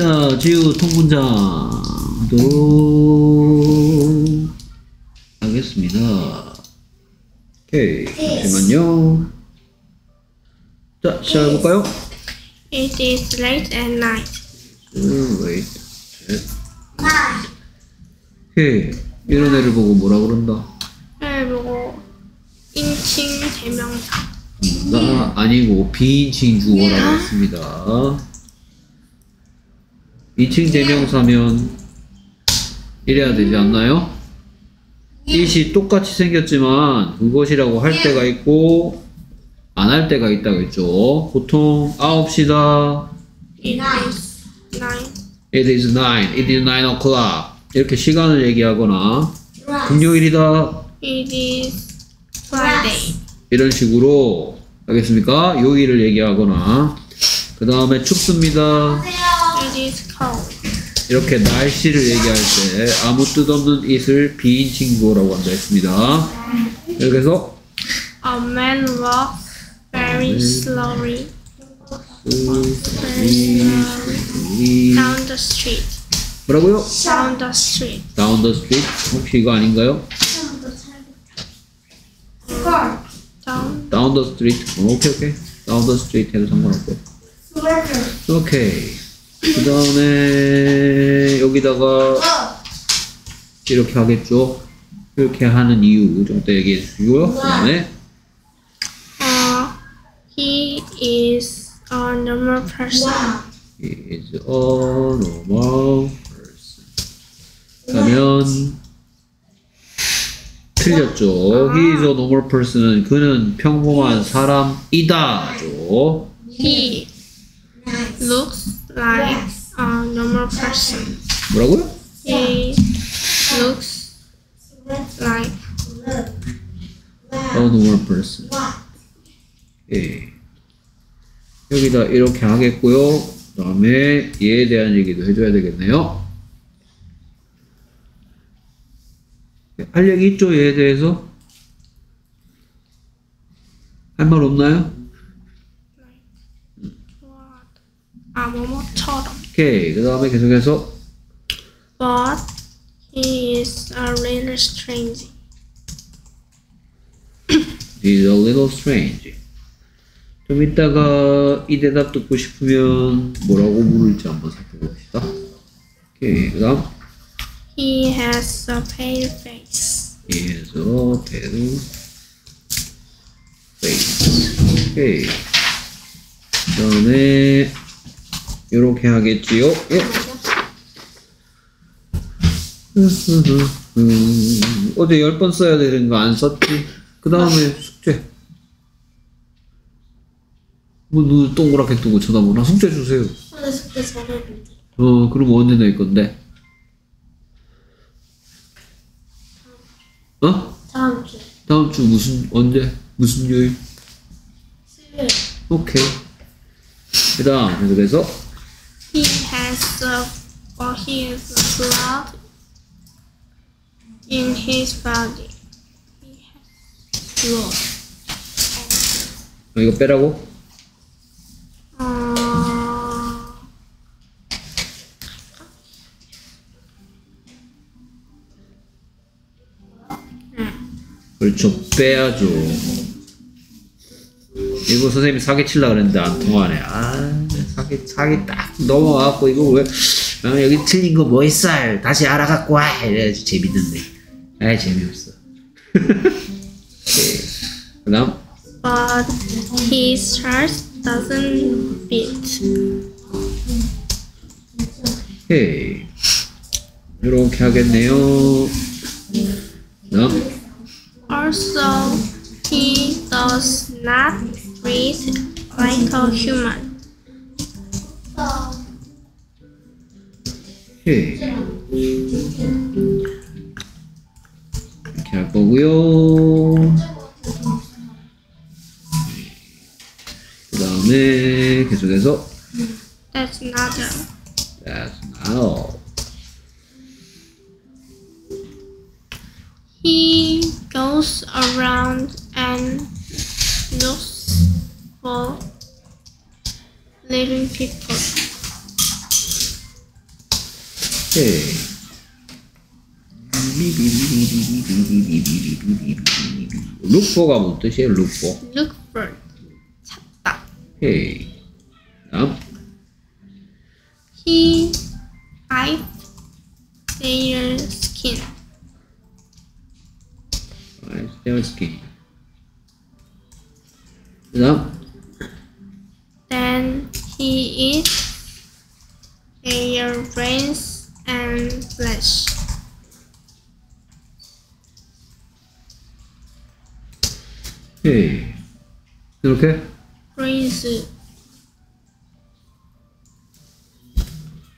자, 지우 통분자도 하겠습니다. 오케이, 잠시만요. 자, 시작해볼까요? It is late at night. 음, wait. 오케이, 이런 애를 보고 뭐라 그런다? 을 보고 인칭 대명사. 나 아니고 비인칭 주어라고 했습니다. 2층 대명사면 이래야 되지 않나요? it이 똑같이 생겼지만 그것이라고 할 때가 있고 안 할 때가 있다고 했죠. 보통 9시다. It is nine. It is 9. It is 9 o'clock. 이렇게 시간을 얘기하거나 금요일이다. It is Friday. 이런 식으로 하겠습니까? 요일을 얘기하거나 그 다음에 춥습니다. Is cold. 이렇게 날씨를 얘기할 때 아무 뜻 없는 it을 비인칭 주어라고 한다 했습니다. 그래서 A man walks very slowly 이 down the street. 뭐라고요? Down the street. Down the street 혹시 이거 아닌가요? Down. Down the street 어, 오케이 오케이 Down the street 해도 상관없고 오케이 그 다음에 여기다가 이렇게 하겠죠 이렇게 하는 이유 좀더 얘기해 주시고요 그 다음에 Uh, he is a normal person. is a normal person 그러면 틀렸죠 he is a normal person은 그는 평범한 사람이다죠 He looks like a normal person. 뭐라고요? He looks like a normal person 예. 여기다 이렇게 하겠고요 그 다음에 얘에 대한 얘기도 해줘야 되겠네요 할 얘기 있죠 얘에 대해서? 할 말 없나요? 아 뭐뭐처럼. 오케이 그 다음에 계속해서 But he is a little strange. is a little strange 좀 이따가 이 대답 듣고 싶으면 뭐라고 물을지 한번 살펴봅시다 오케이 그 다음 He has a pale face. is a pale face 오케이 그 다음에 요렇게 하겠지요 예. 음, 어제 10번 써야 되는 거 안 썼지? 그 다음에 숙제 뭐 눈을 동그랗게 뜨고 쳐다보나 숙제 주세요 근데 숙제 잘했는데. 어 그럼 언제 낼 건데? 어? 다음 주. 다음 주 무슨 언제? 무슨 요일? 수요일. 오케이 그 다음 계속해서 He has a or has blood in his body. He has blood. 어, 이거 빼라고? 어... 그렇죠 빼야죠 이거 선생님이 사기 칠라 그랬는데 안 통하네 아 사기 사기 딱 넘어가고 이거 왜 아, 여기 틀린 거 뭐 있어 다시 알아갖고 와! 이래야지 재밌는데. 아 재미없어. 오케이. 그 다음? But his heart doesn't beat. 오케이. 이렇게 하겠네요. 그 다음? Also, he does not breathe like a human. 오케이 이렇게 할 거고요 그 다음에 계속해서 That's not a That's not all. He goes around and looks for living people. 오케이. 룩포가 뭔 뜻이에요? 룩포. Look for. 찾다. 오케이. 다음. He eyed their skin. 스테어스키. 그다음. Then he eat their brains and flesh. 오케이. 이렇게 Brains.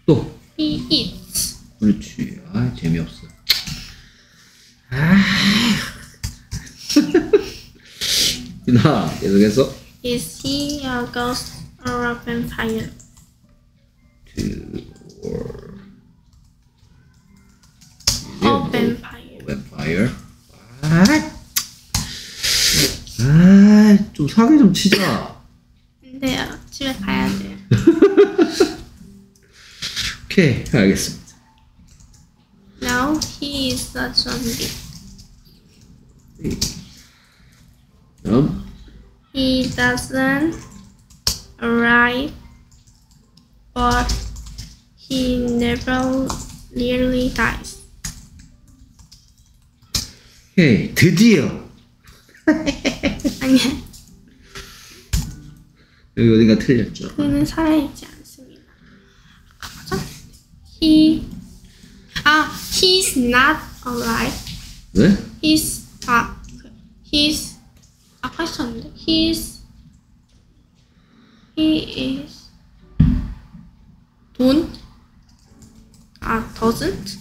또. He eats. 그렇지. 아 재미없어. 아. 나 계속해서 Is he a ghost or a vampire? 좀 사기 좀 치자. 안 돼요. 집에 가야 돼요. 오케이, 알겠습니다. Now he is a zombie. 다음, He doesn't arrive, but he never really dies. 오케이, 드디어 아니야, 여기 어딘가 틀렸죠. 그는 살아있지 않습니다. 맞아? He, 아, he's not alive. 네? He's, 아, 그, he's, 아까 했었는데, he's, he is, don't, 아, doesn't,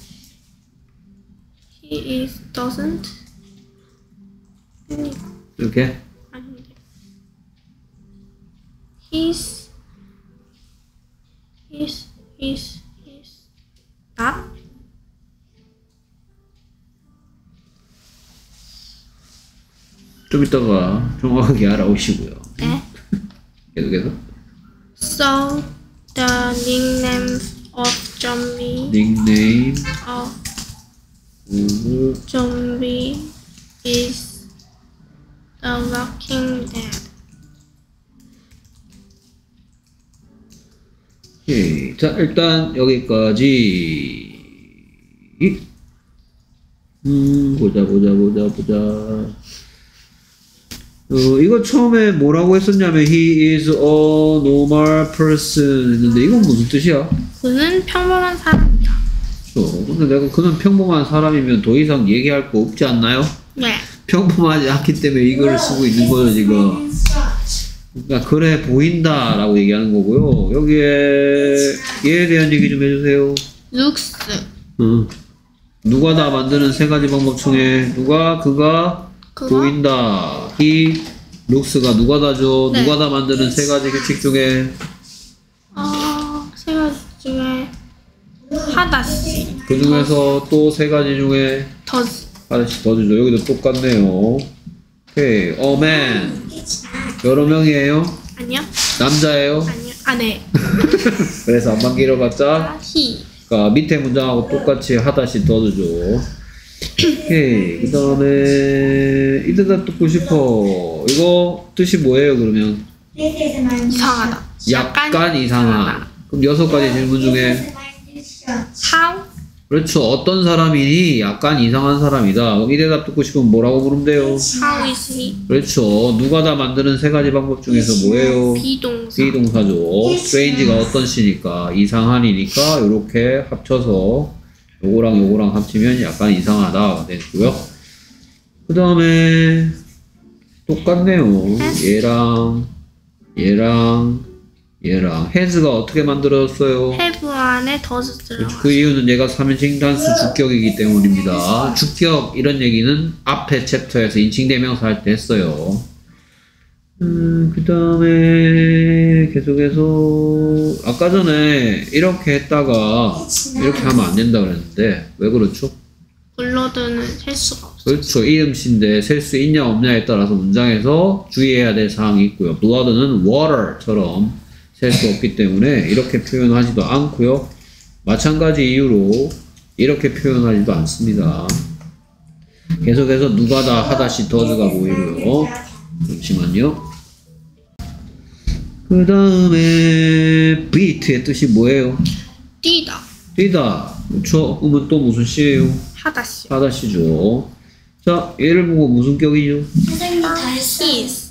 he is, doesn't, 아니, 이렇게 He's, he's, not, 좀 이따가 정확하게 알아오시고요. 네. 계속해서 So the nickname of zombie 닉네임 of zombie is the Walking Dead. 오케이. 자, 일단 여기까지. 음, 보자, 보자, 보자, 보자. 어, 이거 처음에 뭐라고 했었냐면, he is a normal person 했는데, 이건 무슨 뜻이야? 그는 평범한 사람이다. 어, 근데 내가 그는 평범한 사람이면 더 이상 얘기할 거 없지 않나요? 네. 평범하지 않기 때문에 이거를 쓰고 있는 거죠, 지금. 그러니까 그래 보인다라고 얘기하는 거고요. 여기에 얘에 대한 얘기 좀 해주세요. looks 응. 누가 다 만드는 세 가지 방법 중에 누가 그가 그거 보인다. he looks가 누가 다죠? 네. 누가 다 만드는 세 가지 규칙 중에 어세 가지 중에 하다시 그 중에서 또 세 가지 중에 does 하나씩 더 주죠. 여기도 똑같네요. 오케이. 어맨 여러 명이에요? 아니요 남자예요? 아니요 아 네 그래서 안만 길어봤자 he 그러니까 밑에 문장하고 똑같이 하다시 더주죠. 오케이. 그 다음에 이때다 듣고 싶어. 이거 뜻이 뭐예요? 그러면 이상하다. 약간 이상한. 그럼 여섯 가지 질문 중에 how 그렇죠. 어떤 사람이니 약간 이상한 사람이다. 그럼 이 대답 듣고 싶으면 뭐라고 물으면 돼요? how is he 그렇죠. 누가 다 만드는 세 가지 방법 중에서 뭐예요? 비동사 비동사죠. strange가 어떤 시니까 이상한이니까 이렇게 합쳐서 요거랑 요거랑 합치면 약간 이상하다 됐고요. 그 다음에 똑같네요. 얘랑 얘랑 얘랑 has가 어떻게 만들어졌어요? have 안에 does 들어가 그 이유는 얘가 3인칭 단수 주격이기 때문입니다. 주격 이런 얘기는 앞에 챕터에서 인칭 대명사 할 때 했어요. 음, 그 다음에 계속해서 아까 전에 이렇게 했다가 이렇게 하면 안 된다 그랬는데 왜 그렇죠? 블러드는 셀 수가 없어 그렇죠. 이름씨인데 셀 수 있냐 없냐에 따라서 문장에서 주의해야 될 사항이 있고요. blood는 water처럼 셀 수 없기 때문에 이렇게 표현하지도 않고요. 마찬가지 이유로 이렇게 표현하지도 않습니다. 계속해서 누가 다 하다시 더즈가 보이고요. 잠시만요. 그 다음에 beat의 뜻이 뭐예요? 뛰다. 뛰다. 그렇죠? 그러면 또 무슨 시예요? 하다시. 하다시죠. 자, 얘를 보고 무슨 격이죠? 선생님 다 했어요. is.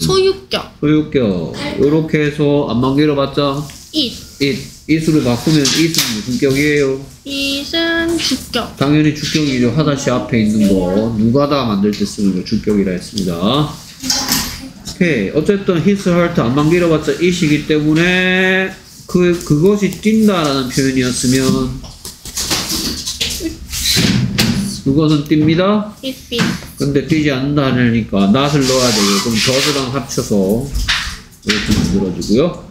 소유격. 소유격. 요렇게 해서 안만 길어봤자 it. it. it으로 바꾸면 it은 무슨 격이에요? it은 주격. 당연히 주격이죠. 하다시 앞에 있는 거. 누가 다 만들 때 쓰는 거 주격이라 했습니다. 오케이. 어쨌든 his heart 안만 길어봤자 it이기 때문에 그, 그것이 뛴다라는 표현이었으면 그것은 뜁니다. 근데 뛰지 않는다 하니까 not을 넣어야 되고 그럼 does랑 합쳐서 이렇게 만들어지고요.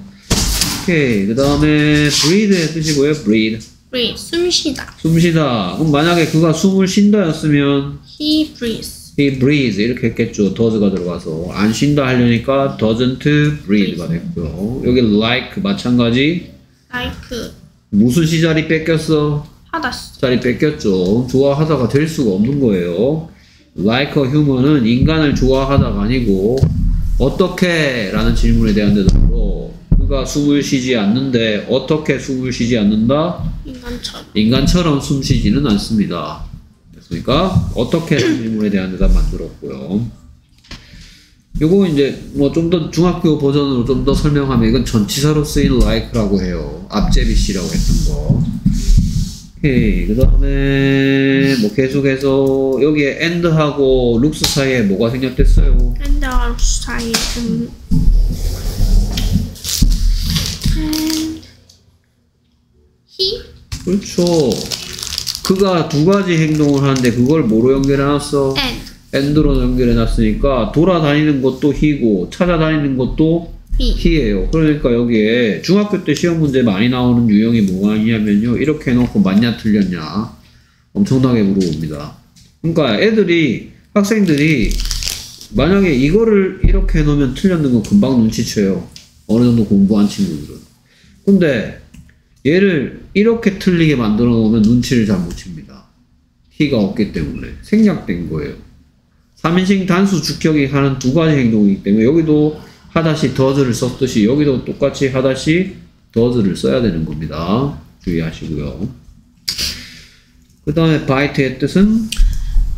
오케이. 그 다음에 breathe의 뜻이 뭐예요? breathe. breathe. 숨 쉬다. 숨 쉬다. 그럼 만약에 그가 숨을 쉰다였으면 he breathes. he breathes 이렇게 했겠죠. does가 들어가서 안 쉰다 하려니까 doesn't breathe가 됐고요. 여기 like 마찬가지 like. 무슨 시 자리 뺏겼어? 하다시. 자리 뺏겼죠. 좋아하다가 될 수가 없는 거예요. like a human은 인간을 좋아하다가 아니고 어떻게? 라는 질문에 대한 대답으로 그가 숨을 쉬지 않는데 어떻게 숨을 쉬지 않는다? 인간처럼. 인간처럼 숨 쉬지는 않습니다. 됐습니까? 어떻게 질문에 대한 대답 만들었고요. 요거 이제 뭐 좀 더 중학교 버전으로 좀 더 설명하면 이건 전치사로 쓰인 like라고 해요. 앞제비 씨라고 했던 거. 오케이. 그 다음에 뭐 계속해서 여기에 and하고 looks 사이에 뭐가 생략됐어요? and our 사이. 음. and he 그렇죠. 그가 두 가지 행동을 하는데 그걸 뭐로 연결해놨어? and 엔드로 연결해놨으니까 돌아다니는 것도 히고 찾아다니는 것도 히예요. 그러니까 여기에 중학교 때 시험 문제 많이 나오는 유형이 뭐가 있냐면요. 이렇게 해놓고 맞냐 틀렸냐 엄청나게 물어봅니다. 그러니까 애들이 학생들이 만약에 이거를 이렇게 해놓으면 틀렸는 거 금방 눈치채요. 어느 정도 공부한 친구들은. 근데 얘를 이렇게 틀리게 만들어 놓으면 눈치를 잘못 챕니다. 히가 없기 때문에 생략된 거예요. 3인칭 단수 주격이 하는 두 가지 행동이기 때문에 여기도 하다시 더즈를 썼듯이 여기도 똑같이 하다시 does를 써야 되는 겁니다. 주의하시고요. 그 다음에 bite의 뜻은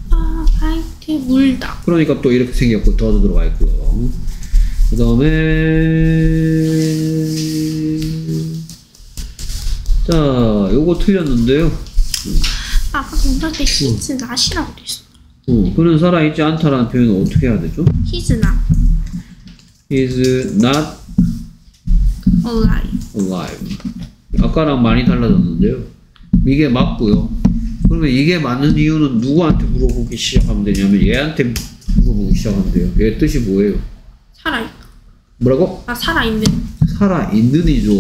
아 bite 물다. 그러니까 또 이렇게 생겼고 does 들어가 있고요. 그 다음에 자 요거 틀렸는데요. 아까 공부할 때 he's not이라고 됐어. 어, 그는 살아있지 않다라는 표현은 어떻게 해야 되죠? he's not is not alive. alive. 아까랑 많이 달라졌는데요. 이게 맞고요. 그러면 이게 맞는 이유는 누구한테 물어보기 시작하면 되냐면 얘한테 물어보기 시작하면 돼요. 얘 뜻이 뭐예요? 살아있다. 뭐라고? 아 살아있는 살아있는이죠.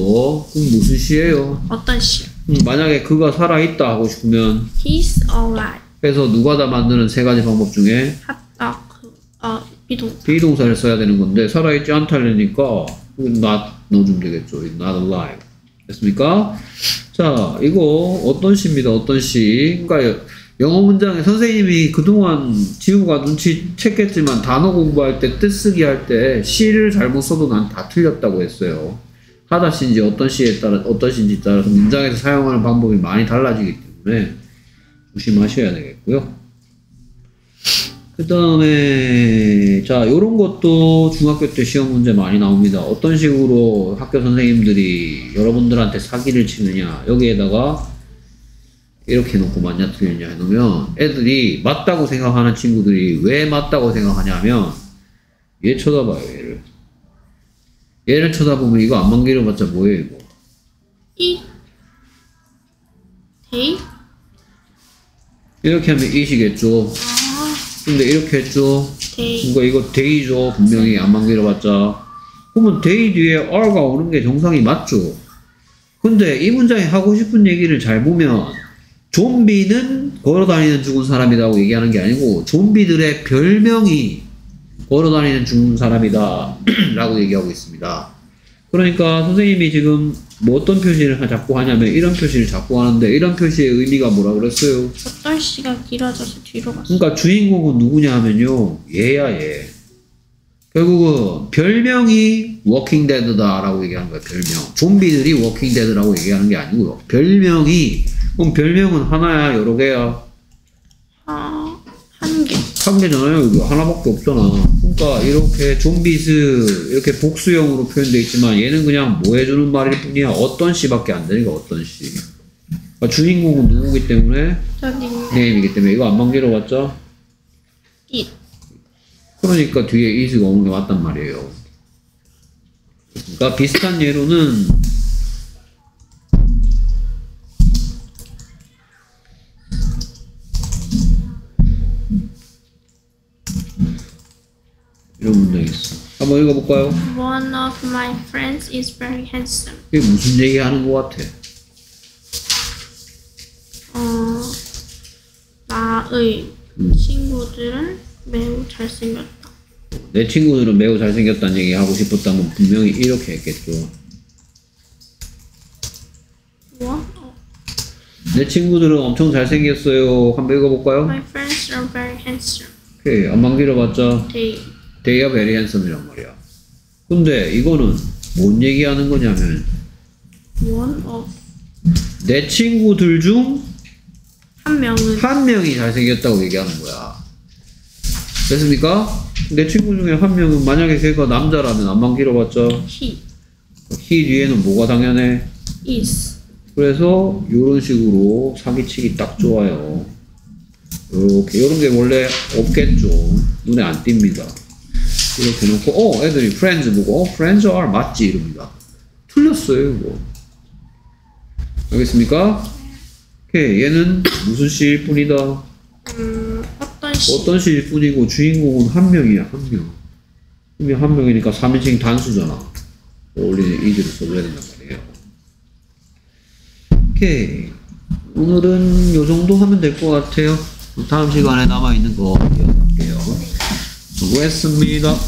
그럼 무슨 시예요? 어떤 시? 음, 만약에 그가 살아있다 하고 싶으면 he's alive. 그래서 누가 다 만드는 세 가지 방법 중에 하다 그어 비동 비동사를 써야 되는 건데 살아있지 않다려니까 not 넣어주면 되겠죠. not alive. 됐습니까? 자, 이거 어떤 시입니다. 어떤 시. 그러니까 영어 문장에 선생님이 그동안 지우가 눈치 챘겠지만 단어 공부할 때 뜻쓰기 할 때 시를 잘못 써도 난 다 틀렸다고 했어요. 하다 시인지 어떤 시에 따라 어떤 시인지 따라서 문장에서 사용하는 방법이 많이 달라지기 때문에 조심하셔야 되겠고요. 그 다음에, 자, 요런 것도 중학교 때 시험 문제 많이 나옵니다. 어떤 식으로 학교 선생님들이 여러분들한테 사기를 치느냐. 여기에다가 이렇게 놓고 맞냐 틀렸냐 해놓으면 애들이 맞다고 생각하는 친구들이 왜 맞다고 생각하냐면 얘 쳐다봐요, 얘를. 얘를 쳐다보면 이거 안만 길어봤자 뭐예요, 이거. 이 they 이렇게 하면 is겠죠. 아 근데 이렇게 했죠. they 그러니까 이거 they죠. 분명히 암만 길어봤자. 그러면 they 뒤에 are가 오는 게 정상이 맞죠. 근데 이 문장에 하고 싶은 얘기를 잘 보면 좀비는 걸어다니는 죽은 사람이라고 얘기하는 게 아니고 좀비들의 별명이 걸어다니는 죽은 사람이다 라고 얘기하고 있습니다. 그러니까 선생님이 지금 뭐 어떤 표시를 자꾸 하냐면 이런 표시를 자꾸 하는데 이런 표시의 의미가 뭐라 그랬어요? 시가 길어져서 뒤로 갔어. 그러니까 주인공은 누구냐 하면요. 얘야 얘. 결국은 별명이 walking dead다라고 얘기하는 거야 별명. 좀비들이 walking dead라고 얘기하는 게 아니고요. 별명이 그럼 별명은 하나야 여러 개야? 한 개잖아요. 이거 하나밖에 없잖아. 그러니까 이렇게 좀비스 이렇게 복수형으로 표현돼 있지만 얘는 그냥 뭐 해주는 말일 뿐이야. 어떤 시밖에 안 되니까 어떤 시 그러니까 주인공은 누구기 때문에? 네임이기 때문에. 이거 안만 길어봤죠? 이. 그러니까 뒤에 is가 오는 게 맞단 말이에요. 그러니까 비슷한 예로는 이런 문장이 있어. 한번 읽어볼까요? One of my friends is very handsome. 이게 무슨 얘기 하는 것 같아? 어, 나의 음. 친구들은 매우 잘생겼다. 내 친구들은 매우 잘생겼다는 얘기 하고 싶었다면 분명히 이렇게 했겠죠. 내 친구들은 엄청 잘생겼어요. 한번 읽어볼까요? my friends are very handsome. 오케이. 안만 길어봤자 They They are very handsom이란 말이야. 근데 이거는 뭔 얘기하는 거냐면 one of 내 친구들 중한한 명은 명이 잘생겼다고 얘기하는 거야. 됐습니까? 내 친구 중에 한 명은 만약에 걔가 남자라면 안만 길어봤자 he he 뒤에는 뭐가 당연해? is 그래서 이런 식으로 사기치기 딱 좋아요. 이렇게 이런 게 원래 없겠죠. 눈에 안 띕니다. 이렇게 놓고 어 애들이 friends 보고 어 friends are 맞지 이럽니다. 틀렸어요 이거. 알겠습니까? 오케이 얘는 무슨 시일 뿐이다. 음, 어떤 시 어떤 시일 뿐이고 주인공은 한 명이야 한 명. 그러면 한 명이니까 3인칭 단수잖아. 어울리는 이즈를 써줘야 된단 말이에요. 오케이. 오늘은 요 정도 하면 될 것 같아요. 다음 시간에 남아있는 거 이어